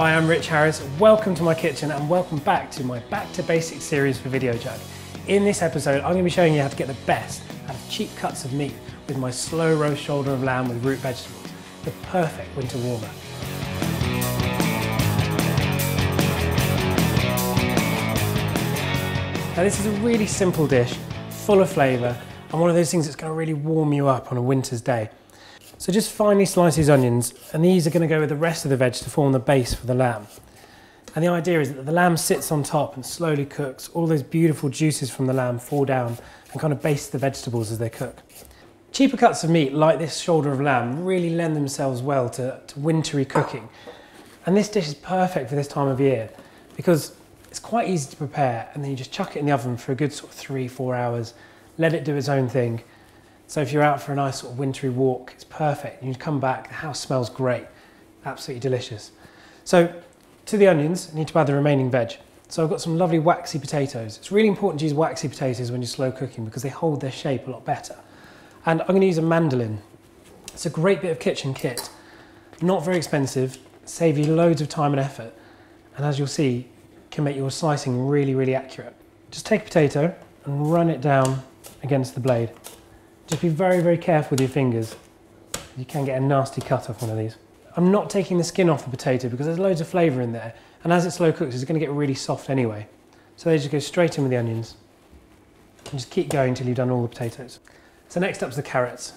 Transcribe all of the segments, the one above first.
Hi, I'm Rich Harris. Welcome to my kitchen and welcome back to my Back to Basics series for Video Jug. In this episode, I'm going to be showing you how to get the best out of cheap cuts of meat with my slow roast shoulder of lamb with root vegetables, the perfect winter warmer. Now this is a really simple dish, full of flavour, and one of those things that's going to really warm you up on a winter's day. So just finely slice these onions, and these are going to go with the rest of the veg to form the base for the lamb. And the idea is that the lamb sits on top and slowly cooks. All those beautiful juices from the lamb fall down and kind of baste the vegetables as they cook. Cheaper cuts of meat, like this shoulder of lamb, really lend themselves well to, to wintry cooking. And this dish is perfect for this time of year because it's quite easy to prepare and then you just chuck it in the oven for a good sort of three, four hours, let it do its own thing so if you're out for a nice sort of wintry walk, it's perfect. You come back, the house smells great, absolutely delicious. So to the onions, I need to add the remaining veg. So I've got some lovely waxy potatoes. It's really important to use waxy potatoes when you're slow cooking because they hold their shape a lot better. And I'm going to use a mandolin. It's a great bit of kitchen kit. Not very expensive, save you loads of time and effort. And as you'll see, can make your slicing really, really accurate. Just take a potato and run it down against the blade. Just be very, very careful with your fingers. You can get a nasty cut off one of these. I'm not taking the skin off the potato because there's loads of flavour in there. And as it slow cooks, it's going to get really soft anyway. So they just go straight in with the onions. And just keep going until you've done all the potatoes. So next up is the carrots.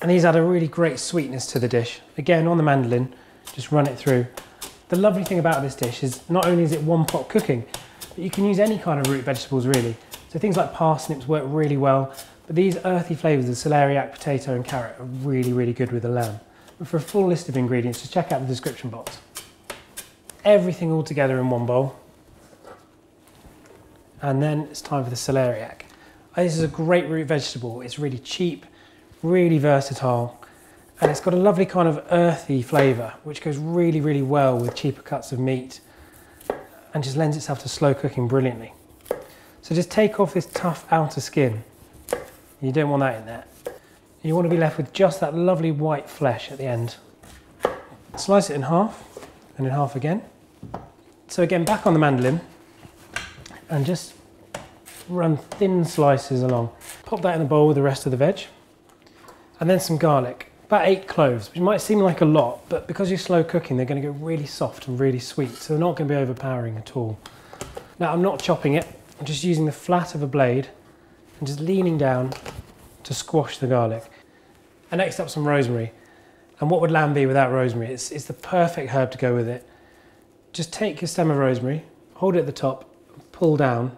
And these add a really great sweetness to the dish. Again, on the mandolin, just run it through. The lovely thing about this dish is not only is it one pot cooking, but you can use any kind of root vegetables really. So things like parsnips work really well, but these earthy flavours of celeriac, potato and carrot are really, really good with the lamb. But for a full list of ingredients, just check out the description box. Everything all together in one bowl. And then it's time for the celeriac. Uh, this is a great root vegetable. It's really cheap, really versatile, and it's got a lovely kind of earthy flavour, which goes really, really well with cheaper cuts of meat and just lends itself to slow cooking brilliantly. So just take off this tough outer skin you don't want that in there. You want to be left with just that lovely white flesh at the end. Slice it in half and in half again. So again, back on the mandolin and just run thin slices along. Pop that in a bowl with the rest of the veg. And then some garlic, about eight cloves, which might seem like a lot, but because you're slow cooking, they're gonna get really soft and really sweet, so they're not gonna be overpowering at all. Now I'm not chopping it, I'm just using the flat of a blade and just leaning down to squash the garlic. And next up some rosemary. And what would lamb be without rosemary? It's, it's the perfect herb to go with it. Just take your stem of rosemary, hold it at the top, pull down,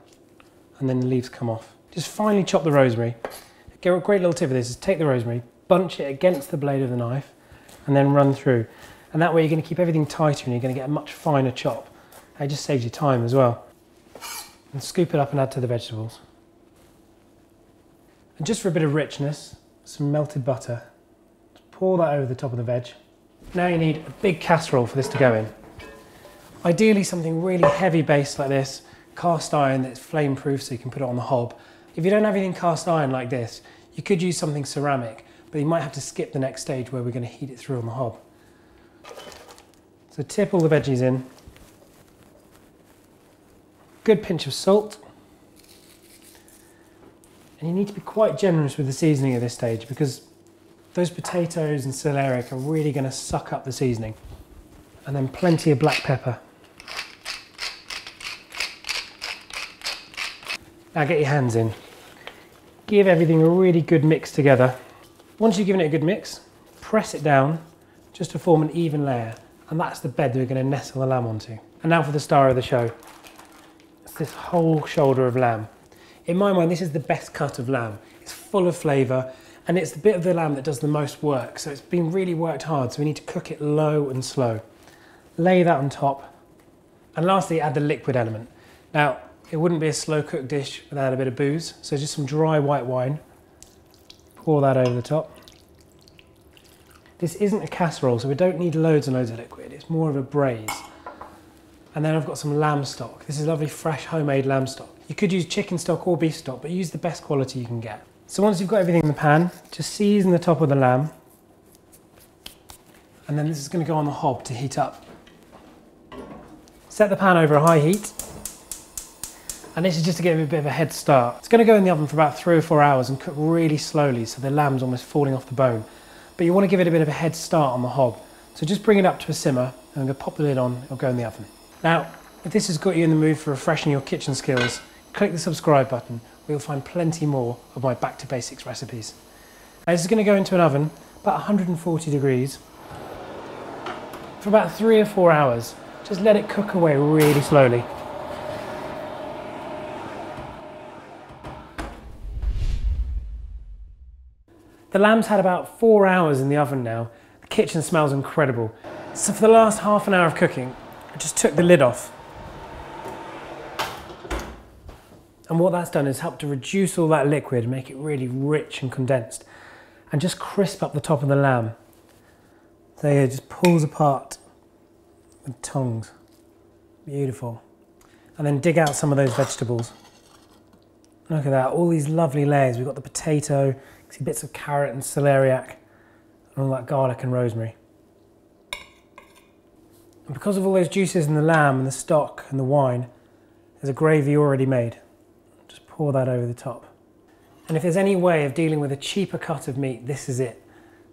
and then the leaves come off. Just finely chop the rosemary. A great little tip of this is take the rosemary, bunch it against the blade of the knife, and then run through. And that way you're going to keep everything tighter and you're going to get a much finer chop. It just saves you time as well. And scoop it up and add to the vegetables. And just for a bit of richness, some melted butter. Pour that over the top of the veg. Now you need a big casserole for this to go in. Ideally something really heavy based like this, cast iron that's flame proof so you can put it on the hob. If you don't have anything cast iron like this, you could use something ceramic, but you might have to skip the next stage where we're going to heat it through on the hob. So tip all the veggies in. Good pinch of salt. And you need to be quite generous with the seasoning at this stage because those potatoes and celeriac are really going to suck up the seasoning. And then plenty of black pepper. Now get your hands in. Give everything a really good mix together. Once you've given it a good mix, press it down just to form an even layer. And that's the bed that we're going to nestle the lamb onto. And now for the star of the show. It's this whole shoulder of lamb. In my mind, this is the best cut of lamb. It's full of flavour and it's the bit of the lamb that does the most work. So it's been really worked hard. So we need to cook it low and slow. Lay that on top. And lastly, add the liquid element. Now, it wouldn't be a slow cooked dish without a bit of booze. So just some dry white wine. Pour that over the top. This isn't a casserole, so we don't need loads and loads of liquid. It's more of a braise. And then I've got some lamb stock. This is lovely fresh homemade lamb stock. You could use chicken stock or beef stock, but use the best quality you can get. So once you've got everything in the pan, just season the top of the lamb. And then this is going to go on the hob to heat up. Set the pan over a high heat. And this is just to give it a bit of a head start. It's going to go in the oven for about three or four hours and cook really slowly so the lamb's almost falling off the bone. But you want to give it a bit of a head start on the hob. So just bring it up to a simmer and I'm to pop the lid on, it'll go in the oven. Now, if this has got you in the mood for refreshing your kitchen skills, click the subscribe button where you'll find plenty more of my back to basics recipes. Now, this is going to go into an oven about 140 degrees for about three or four hours. Just let it cook away really slowly. The lamb's had about four hours in the oven now. The kitchen smells incredible. So for the last half an hour of cooking, I just took the lid off. And what that's done is helped to reduce all that liquid, make it really rich and condensed, and just crisp up the top of the lamb. So yeah, it just pulls apart with tongs. Beautiful. And then dig out some of those vegetables. Look at that, all these lovely layers. We've got the potato, see bits of carrot and celeriac, and all that garlic and rosemary. And because of all those juices in the lamb and the stock and the wine, there's a gravy already made. Pour that over the top. And if there's any way of dealing with a cheaper cut of meat, this is it.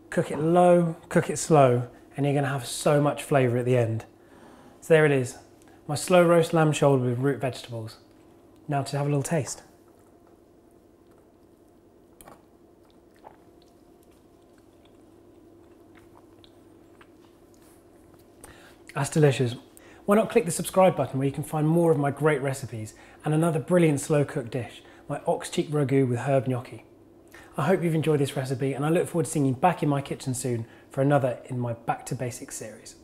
Cook it low, cook it slow, and you're gonna have so much flavor at the end. So there it is, my slow roast lamb shoulder with root vegetables. Now to have a little taste. That's delicious. Why not click the subscribe button where you can find more of my great recipes and another brilliant slow cooked dish, my ox cheek ragu with herb gnocchi. I hope you've enjoyed this recipe and I look forward to seeing you back in my kitchen soon for another in my Back to Basics series.